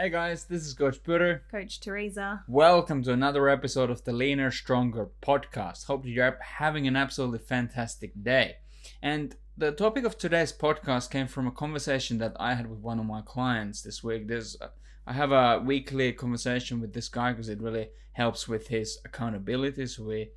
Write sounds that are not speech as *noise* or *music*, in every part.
Hey guys, this is Coach Pyry. Coach Theresa. Welcome to another episode of the Leaner Stronger podcast. Hope you're having an absolutely fantastic day. And the topic of today's podcast came from a conversation that I had with one of my clients this week. There's I have a weekly conversation with this guy because it really helps with his accountability. So we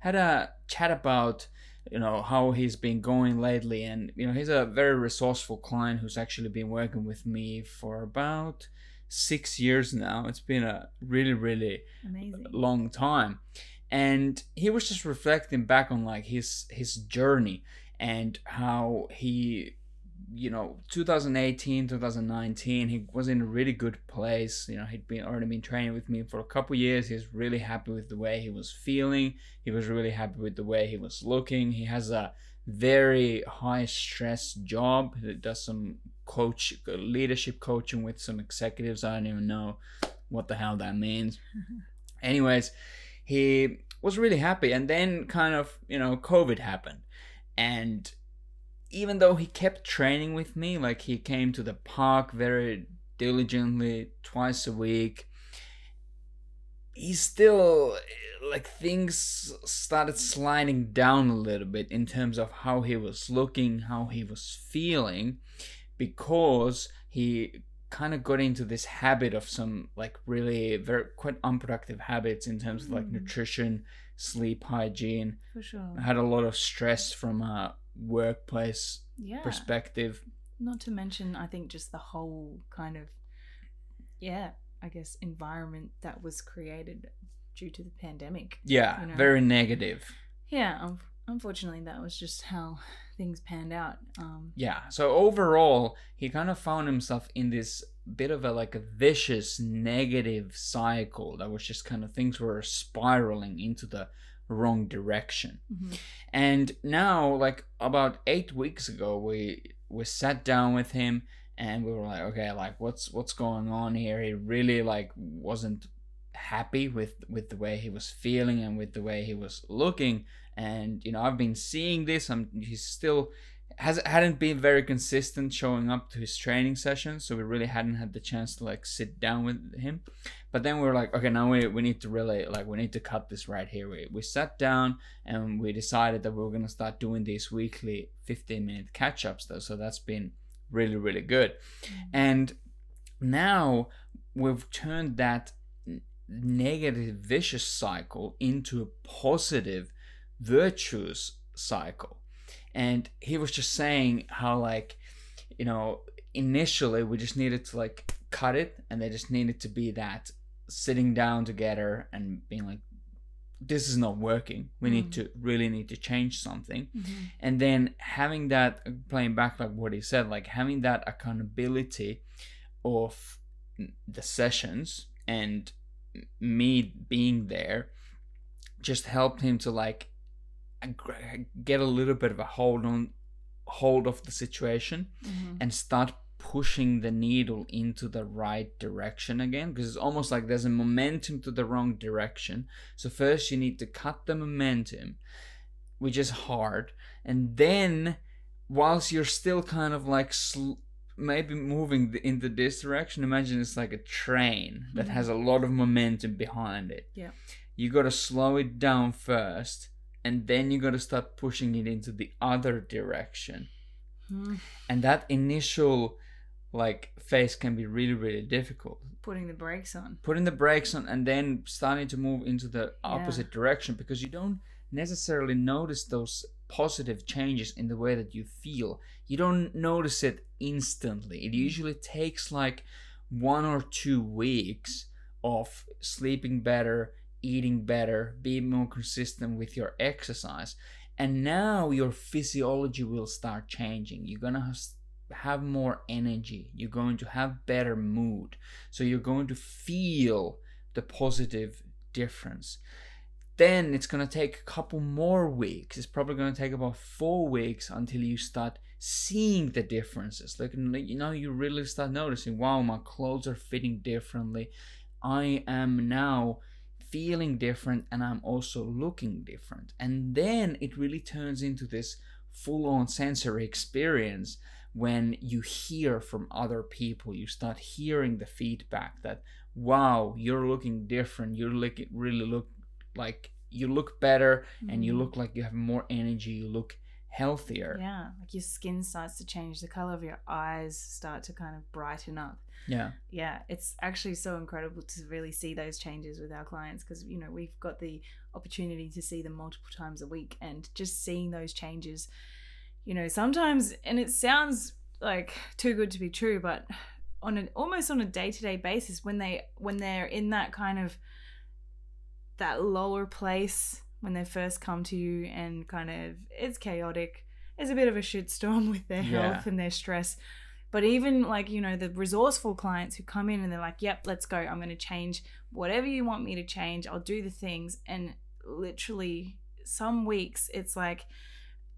had a chat about you know how he's been going lately and you know he's a very resourceful client who's actually been working with me for about six years now. It's been a really really Amazing. long time. And he was just reflecting back on like his his journey and how he you know 2018 2019 he was in a really good place. You know he'd been already been training with me for a couple years. He was really happy with the way he was feeling. He was really happy with the way he was looking. He has a very high stress job. That does some coach leadership coaching with some executives. I don't even know what the hell that means. *laughs* Anyways he was really happy. And then kind of you know covid happened. And even though he kept training with me, like he came to the park very diligently twice a week, he still like things started sliding down a little bit in terms of how he was looking, how he was feeling, because he kind of got into this habit of some like really very quite unproductive habits in terms of like Mm. nutrition, sleep hygiene. For sure. I had a lot of stress from a workplace Yeah. perspective. Not to mention, I think just the whole kind of, yeah, I guess environment that was created due to the pandemic. Yeah, You know. very negative. Yeah. Unfortunately, that was just how *sighs* things panned out. Um, Yeah. So overall, he kind of found himself in this bit of a like a vicious negative cycle that was just kind of things were spiraling into the wrong direction. mhm. And now, like about eight weeks ago, we we sat down with him and we were like, okay, like what's what's going on here? He really like wasn't happy with with the way he was feeling and with the way he was looking. And you know, I've been seeing this. I'm he's still has hadn't been very consistent showing up to his training sessions, so we really hadn't had the chance to like sit down with him. But then we were like, okay, now we, we need to really like we need to cut this right here. We we sat down and we decided that we were gonna start doing these weekly 15 minute catch ups though. So that's been really really good. Mm. And now we've turned that negative vicious cycle into a positive virtuous cycle. And he was just saying how like you know initially we just needed to like cut it and they just needed to be that sitting down together and being like this is not working we need Mm. to really need to change something Mhm. and then having that playing back like what he said like having that accountability of the sessions and me being there just helped him to like get a little bit of a hold on hold of the situation Mhm. and start pushing the needle into the right direction again because it's almost like there's a momentum to the wrong direction so first you need to cut the momentum which is hard and then whilst you're still kind of like sl- maybe moving th- into this direction imagine it's like a train that Mhm. has a lot of momentum behind it Yeah. you got to slow it down first and then you got to start pushing it into the other direction Mhm. and that initial like phase can be really really difficult Putting the brakes on. putting the brakes on and then starting to move into the Yeah. opposite direction because you don't necessarily notice those positive changes in the way that you feel. You don't notice it instantly. It mm. usually takes like one or two weeks of sleeping better eating better being more consistent with your exercise and now your physiology will start changing. You're gonna have, have more energy. You're going to have better mood. So you're going to feel the positive difference then it's going to take a couple more weeks. It's probably going to take about four weeks until you start seeing the differences. Like you know you really start noticing wow my clothes are fitting differently. I am now feeling different and i'm also looking different. And then it really turns into this full on sensory experience when you hear from other people. You start hearing the feedback that wow you're looking different. You're look really look like you look better and you Mm. look like you have more energy you look healthier Yeah, like your skin starts to change, the color of your eyes start to kind of brighten up. yeah Yeah, it's actually so incredible to really see those changes with our clients because you know we've got the opportunity to see them multiple times a week and just seeing those changes, you know, sometimes and it sounds like too good to be true, but on an almost on a day to day basis when they when they're in that kind of that lower place when they first come to you and kind of it's chaotic. It's a bit of a shitstorm *laughs* with their Yeah. health and their stress. But even like, you know, the resourceful clients who come in and they're like, yep, let's go. I'm going to change whatever you want me to change. I'll do the things. And literally, some weeks, it's like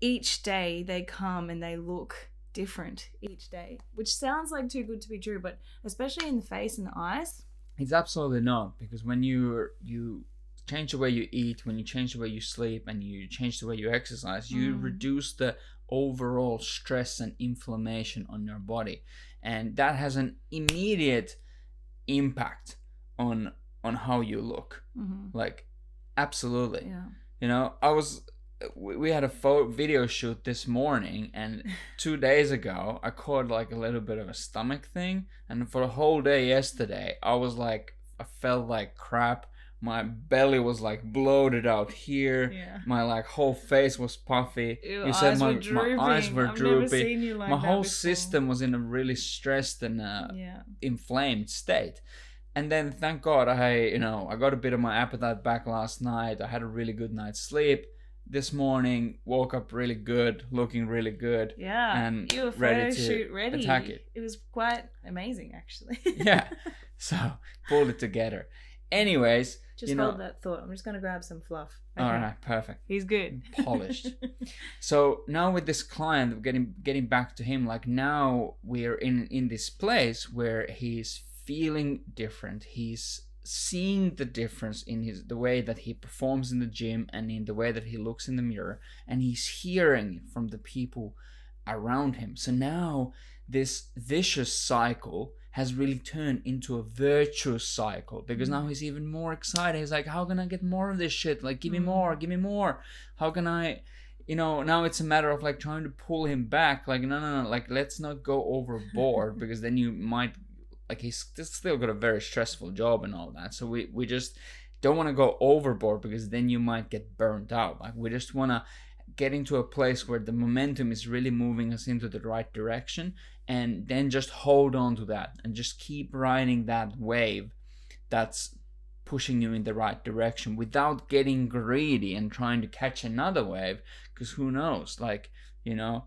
each day they come and they look different each day, which sounds like too good to be true. But especially in the face and the eyes, It's absolutely not because when you you change the way you eat, when you change the way you sleep, and you change the way you exercise, you Mm. reduce the overall stress and inflammation on your body, and that has an immediate impact on on how you look. mm-hmm. Like, absolutely. yeah. You know, I was we we had a photo video shoot this morning and *laughs* two days ago i caught like a little bit of a stomach thing and for the whole day yesterday i was like i felt like crap my belly was like bloated out here Yeah. my like whole face was puffy Ew, you said my, my eyes were I've droopy like my whole before. system was in a really stressed and uh, Yeah. inflamed state and then thank god i you know i got a bit of my appetite back last night i had a really good night's sleep this morning woke up really good looking really good Yeah. and you were ready to shoot ready. attack it. It was quite amazing, actually. Yeah. *laughs* so pulled it together anyways just you know hold that thought. I'm just gonna grab some fluff. all right perfect He's good. Polished. *laughs* so now with this client getting getting back to him like now we're in in this place where he's feeling different he's seeing the difference in his the way that he performs in the gym and in the way that he looks in the mirror and he's hearing from the people around him so now this vicious cycle has really turned into a virtuous cycle because now he's even more excited. He's like how can i get more of this shit? Like give me Mm. more give me more. How can i you know now it's a matter of like trying to pull him back. Like no no no like let's not go overboard *laughs* because then you might like he's st- still got a very stressful job and all that. So we we just don't want to go overboard because then you might get burnt out. Like we just want to get into a place where the momentum is really moving us into the right direction and then just hold on to that and just keep riding that wave that's pushing you in the right direction without getting greedy and trying to catch another wave because who knows like you know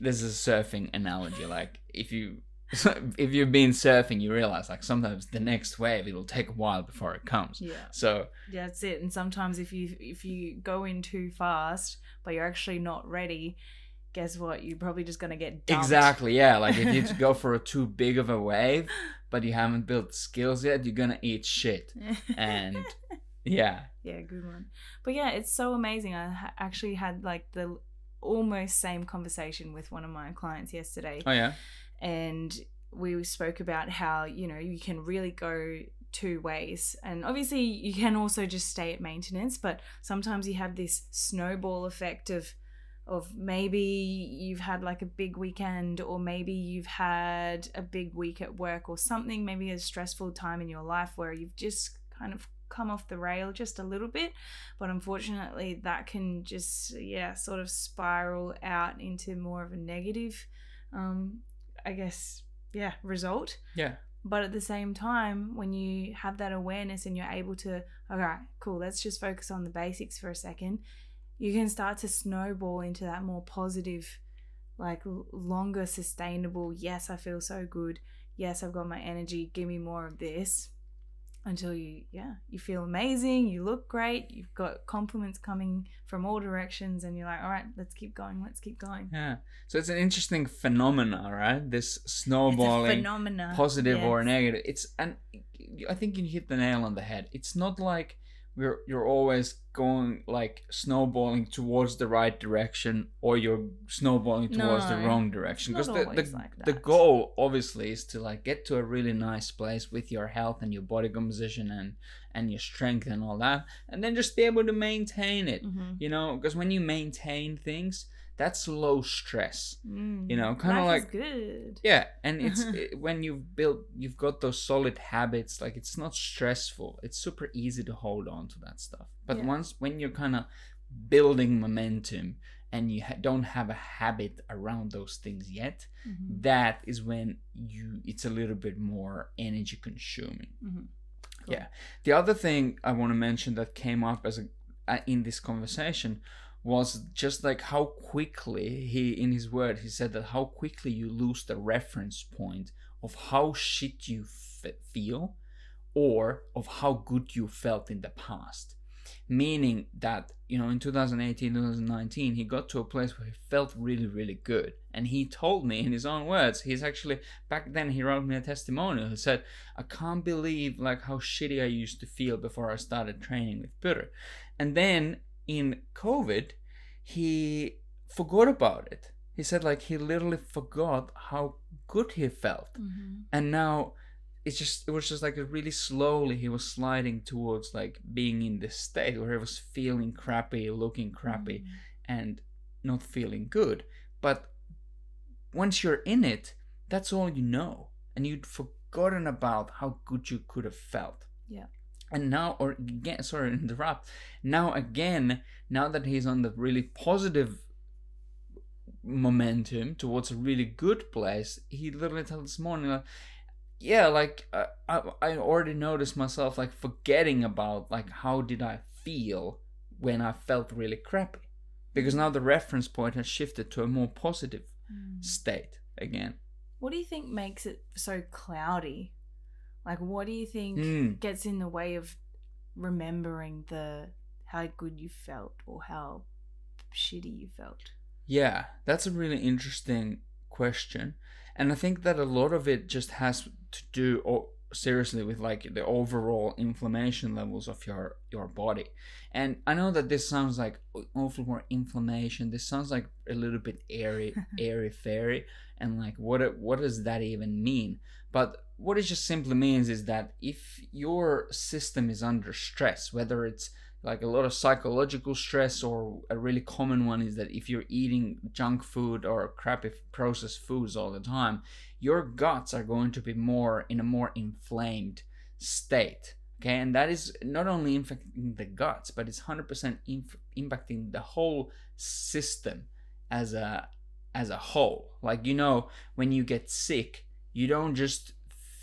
this is a surfing analogy like if you *laughs* if you've been surfing you realize like sometimes the next wave it'll take a while before it comes Yeah. so Yeah, that's it. And sometimes if you if you go in too fast, but you're actually not ready, guess what? You're probably just gonna get dumped. exactly yeah like if you *laughs* go for a too big of a wave but you haven't built skills yet you're gonna eat shit and *laughs* yeah yeah, good one. But yeah, it's so amazing. I ha- actually had like the almost same conversation with one of my clients yesterday. oh yeah and we spoke about how you know you can really go two ways and obviously you can also just stay at maintenance but sometimes you have this snowball effect of of maybe you've had like a big weekend or maybe you've had a big week at work or something maybe a stressful time in your life where you've just kind of come off the rail just a little bit but unfortunately that can just yeah sort of spiral out into more of a negative um I guess, yeah, result. yeah But at the same time, when you have that awareness and you're able to, all right, cool, let's just focus on the basics for a second, you can start to snowball into that more positive, like longer sustainable, yes, I feel so good. Yes, I've got my energy. Give me more of this until you, yeah, you feel amazing. You look great. You've got compliments coming from all directions, and you're like, all right, let's keep going. Let's keep going. yeah so it's an interesting phenomena right this snowballing phenomena. positive or negative it's and i think you hit the nail on the head it's not like we're you're always going like snowballing towards the right direction or you're snowballing towards the wrong direction. because the, the, like the goal obviously is to like get to a really nice place with your health and your body composition and and your strength and all that and then just be able to maintain it Mhm. you know? Because when you maintain things that's low stress Mm. You know, kinda like- good. yeah and it's *laughs* it, when you've built you've got those solid habits like it's not stressful it's super easy to hold on to that stuff but Yeah. once when you're kind of building momentum and you ha- don't have a habit around those things yet Mhm. that is when you it's a little bit more energy consuming Mhm. yeah the other thing i want to mention that came up as a uh, in this conversation was just like how quickly he in his word he said that how quickly you lose the reference point of how shit you f- feel or of how good you felt in the past. Meaning that you know in 2018 2019 he got to a place where he felt really really good. And he told me in his own words he's actually back then he wrote me a testimonial. He said i can't believe like how shitty i used to feel before i started training with Pyry. and then in covid he forgot about it he said like he literally forgot how good he felt Mhm. and now it's just it was just like really slowly he was sliding towards like being in this state where he was feeling crappy looking crappy Mhm. and not feeling good but once you're in it that's all you know and you'd forgotten about how good you could have felt Yeah. And now or again sorry *laughs* interrupt now again now that he's on the really positive momentum towards a really good place he literally told this morning like yeah like uh, I, I already noticed myself like forgetting about like how did i feel when i felt really crappy because now the reference point has shifted to a more positive Mm. state again What do you think makes it so cloudy? Like, what do you think Mm. gets in the way of remembering the how good you felt or how shitty you felt? Yeah, that's a really interesting question. And I think that a lot of it just has to do o- seriously with like the overall inflammation levels of your your body. And I know that this sounds like awful more inflammation. This sounds like a little bit airy *laughs* airy fairy and like what it- what does that even mean? But what it just simply means is that if your system is under stress, whether it's like a lot of psychological stress or a really common one is that if you're eating junk food or crappy processed foods all the time your guts are going to be more in a more inflamed state okay? And that is not only impacting the guts but it's 100% inf- impacting the whole system as a as a whole. Like you know when you get sick you don't just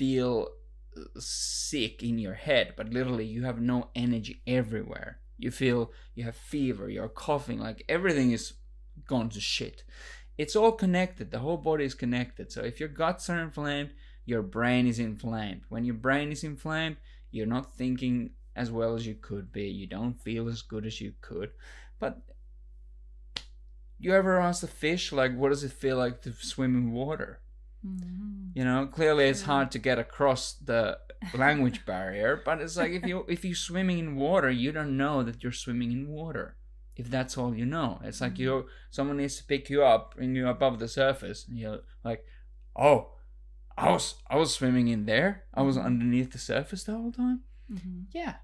feel uh, sick in your head, but literally you have no energy everywhere. You feel you have fever, you're coughing, like everything is gone to shit. It's all connected. The whole body is connected. So if your guts are inflamed, your brain is inflamed. When your brain is inflamed, you're not thinking as well as you could be. You don't feel as good as you could. But you ever ask a fish like what does it feel like to swim in water? Mhm. You know, clearly it's hard to get across the language *laughs* barrier, but it's like if you if you're swimming in water, you don't know that you're swimming in water. If that's all you know, it's like you someone needs to pick you up, bring you're above the surface, and you're like, oh, I was I was swimming in there. I was Mhm. underneath the surface the whole time. Mhm. Yeah,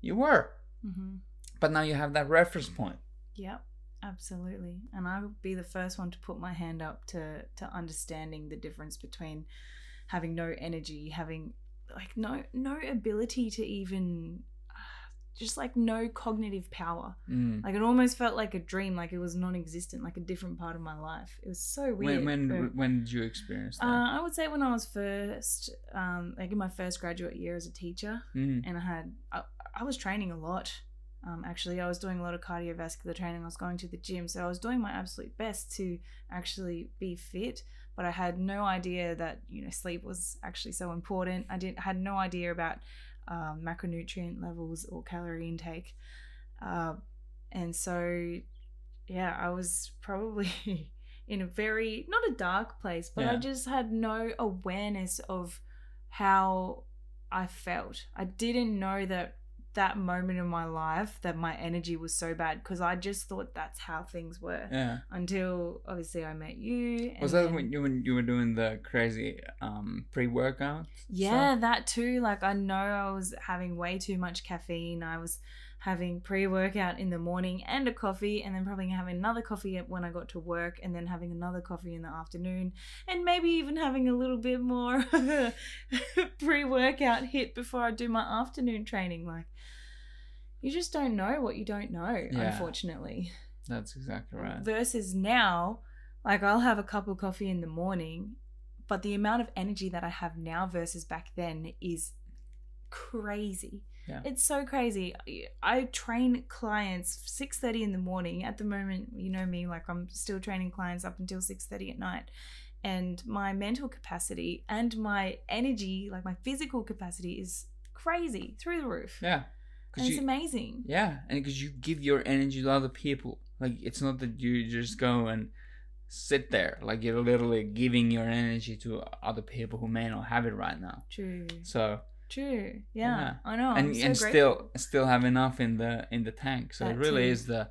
you were, Mhm. but now you have that reference point. Yep, absolutely. And I would be the first one to put my hand up to to understanding the difference between having no energy, having like no no ability to even *sighs* just like no cognitive power. Mm. Like it almost felt like a dream, like it was non-existent, like a different part of my life. It was so weird. When when but- when did you experience that? uh, I would say when I was first, um, like in my first graduate year as a teacher, Mm. and I had I, I was training a lot. Um, actually, I was doing a lot of cardiovascular training. I was going to the gym, so I was doing my absolute best to actually be fit. But I had no idea that you know sleep was actually so important. I didn't had no idea about um, macronutrient levels or calorie intake, uh, and so yeah, I was probably *laughs* in a very not a dark place, but I just had no awareness of how I felt. I didn't know that that moment in my life that my energy was so bad because I just thought that's how things were Yeah. until obviously I met you. Was that then- when you when you were doing the crazy um pre-workout? Yeah, stuff? that too. Like I know I was having way too much caffeine. I was having pre-workout in the morning and a coffee and then probably having another coffee when I got to work and then having another coffee in the afternoon and maybe even having a little bit more of a *laughs* pre-workout hit before I do my afternoon training like you just don't know what you don't know Yeah. unfortunately That's exactly right. versus now like i'll have a cup of coffee in the morning but the amount of energy that i have now versus back then is crazy Yeah. it's so crazy i train clients 6.30 in the morning at the moment you know me like i'm still training clients up until 6.30 at night and my mental capacity and my energy like my physical capacity is crazy through the roof Yeah. and Cause it's amazing yeah, and because you give your energy to other people. Like it's not that you just go and sit there. Like you're literally giving your energy to other people who may not have it right now. true So True. Yeah, Yeah. I know. And so and grateful. still still have enough in the in the tank. So it really too. is the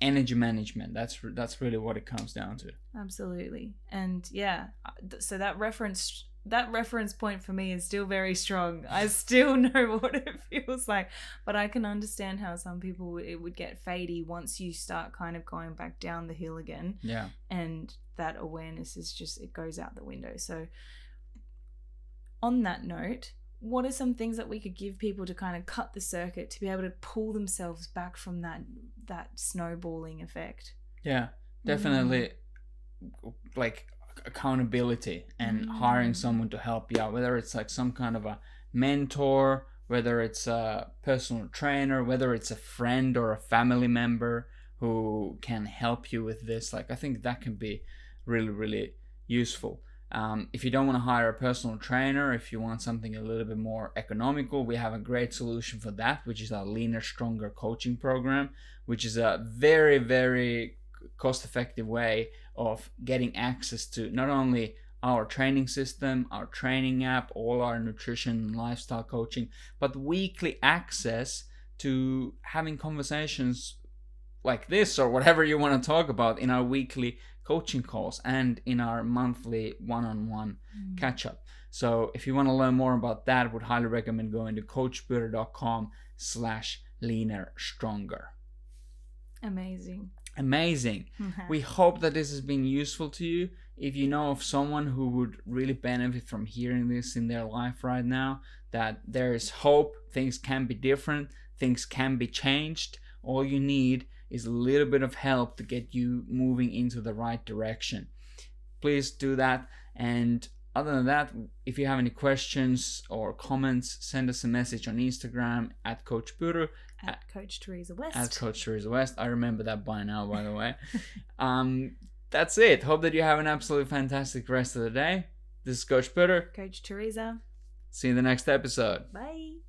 energy management. That's that's really what it comes down to. absolutely. And yeah, uh, so that reference that reference point for me is still very strong. I still *laughs* know what it feels like, but I can understand how some people it would get fadey once you start kind of going back down the hill again, Yeah. and that awareness is just it goes out the window. So on that note, what are some things that we could give people to kind of cut the circuit to be able to pull themselves back from that that snowballing effect? Yeah. Definitely Mm. like accountability and hiring Mm. someone to help you out, whether it's like some kind of a mentor, whether it's a personal trainer, whether it's a friend or a family member who can help you with this. Like, I think that can be really, really useful. Um, if you don't want to hire a personal trainer, if you want something a little bit more economical, we have a great solution for that, which is our Leaner Stronger coaching program, which is a very, very cost effective way of getting access to not only our training system, our training app, all our nutrition and lifestyle coaching, but weekly access to having conversations like this or whatever you want to talk about in our weekly coaching calls and in our monthly one-on-one Mm. catch up. So if you want to learn more about that, would highly recommend going to coachpyry.com slash leaner stronger. Amazing. Amazing. We hope that this has been useful to you. If you know of someone who would really benefit from hearing this in their life right now, that there is hope, things can be different, things can be changed. All you need is a little bit of help to get you moving into the right direction. Please do that. And other than that, if you have any questions or comments, send us a message on Instagram at Coach Pyry at Coach Theresa West. At Coach Theresa West. I remember that by now, by the way. *laughs* um, that's it. Hope that you have an absolutely fantastic rest of the day. This is Coach Pyry. Coach Theresa. See you in the next episode. Bye.